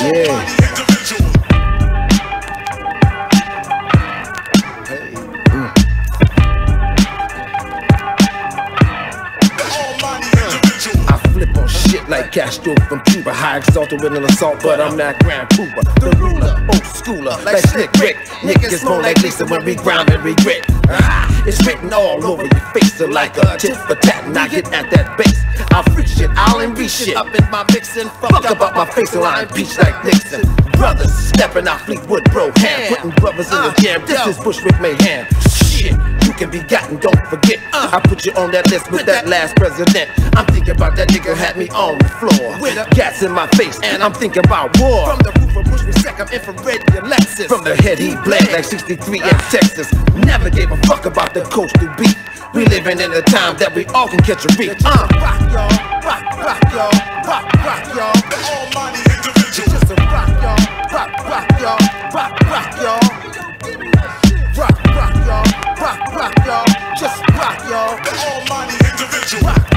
Yeah. Like Castro from Cuba. High exalted with an assault, but I'm not Grand Puba. The ruler, old schooler, like Slick Rick. Niggas more like Lisa when we grind and regret. Ah, it's written all over your face, so like a tit for tat, and I get at that base. I'll freak shit, I'll envy shit up in my mixin'. Fuck about my face, so I impeach like Nixon. Brothers stepping out Fleetwood bro hand, putting brothers in the jam. This is Bushwick Mayhem. Shit, you can be gotten, don't forget. I put you on that list with that last president. I'm thinking about that nigga had me on the floor. With gas in my face, and I'm thinking about war. From the roof of Bushwick Sec, I'm infrared your Lexus. From the head he bled like 63 in Texas. Never gave a fuck about the coastal beat. We living in a time that we all can catch a beat. Uh. Rock y'all, rock, rock y'all, rock, rock y'all. Almighty individual. Just a rock y'all, rock, rock y'all, rock, rock y'all. Rock, rock y'all, rock, rock y'all, just rock y'all. Almighty individual. Rock,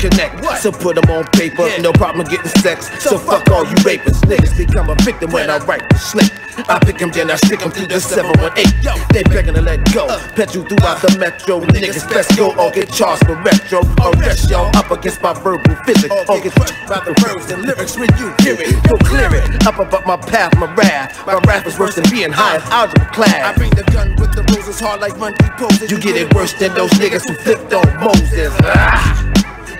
Connect, so put them on paper. No problem getting sex, so fuck all you rapers. Niggas become a victim when I write the slick. I pick them, then I stick them through the 718. Yo, They begging to let go. Pet you throughout the metro. Niggas best go or get charged for retro. Arrest y'all up against my verbal physics. Or get crushed by the verbs and lyrics when you hear it. Go clear it. Up above my path, my wrath. My wrath is worse than being high in algebra class. I bring the gun with the roses hard like monkey poses. You get it worse than those niggas who flipped on Moses. Ah!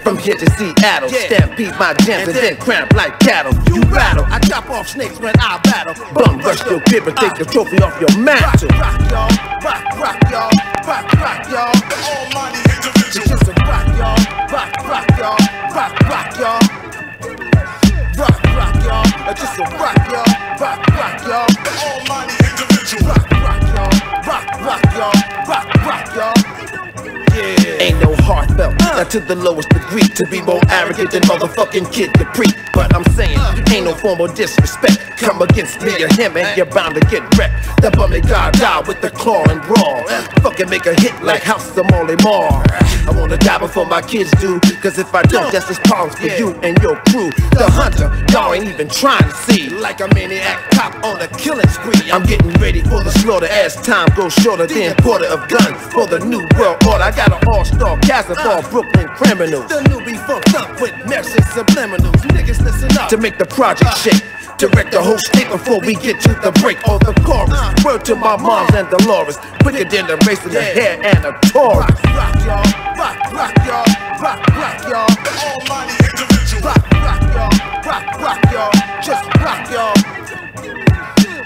From here to Seattle, stampede my jams and then cramp like cattle. You rattle, I chop off snakes when I battle. Bum rush your crib and take the trophy off your mantle. Rock, rock y'all, rock, rock y'all, rock, rock y'all. Almighty individual. Just a rock y'all, rock, rock y'all, rock, rock y'all. Rock, rock y'all, just a rock y'all, rock, rock y'all. To the lowest degree. To be more arrogant than motherfucking Kid Capri. But I'm saying, ain't no formal disrespect. Come against me or him, and you're bound to get wrecked. The bummy god die with the claw and raw. Fucking make a hit like House of Molly Mar. I wanna die before my kids do. Cause if I don't, that's just problems for you and your crew. The hunter, y'all ain't even trying to see. Like a maniac cop on a killing spree. I'm getting ready for the slaughter as time goes shorter than quarter of guns for the new world order. I got an all-star cast of all Brooklyn criminals. The newbie funked up with message subliminals. Niggas listen up to make the project shake. Direct the whole state before we get to the break or the chorus. Word to my moms and Dolores. Quicker than the race of the hare and a Taurus. Rock, y'all, rock, rock y'all, rock, rock y'all. Almighty individual. Rock, rock y'all, rock, rock y'all, just rock y'all.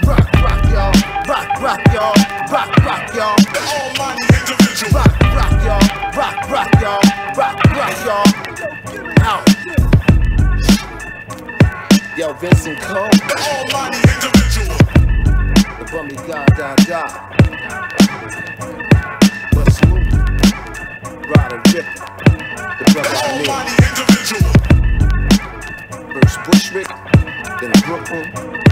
Rock, rock y'all, rock, rock y'all, rock, rock y'all. Almighty individual. Rock, rock y'all, rock, rock y'all, rock, rock y'all. Yo, Vincent Cole. Almighty individual. The bummy da da da. But Snoop, Ryder Ripper. The brother Almighty individual. First Bushwick, then Brooklyn.